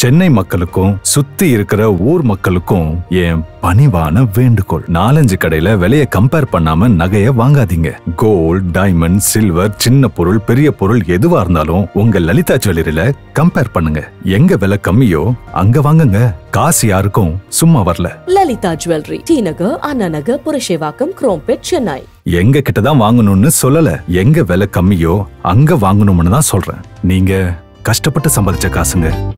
சென்னை மக்களுக்கும் சுத்தி இருக்கிற ஊர் மக்களுக்கும் என் பணிவான வேண்டுகோள். நாலஞ்சு கடையில விலைய கம்பேர் பண்ணாம நகைய வாங்காதீங்க. கோல்ட் டைமண்ட் சில்வர் சின்ன பொருள் பெரிய பொருள் எதுவா இருந்தாலும் உங்க லலிதா ஜுவல்லரியில கம்பேர் பண்ணுங்க. எங்க விலை கம்மியோ அங்க வாங்குங்க. காசு யாருக்கும் சும்மா வரல. Lalitha jewellery T Nagar Anna Nagar Purasawalkam Chromepet Chennai. எங்க கிட்ட தான் வாங்கணும்னு சொல்லல. எங்க விலை கம்மியோ அங்க வாங்கணும்னு தான் சொல்றேன். நீங்க கஷ்டப்பட்டு சம்பாதிச்ச காசுங்க.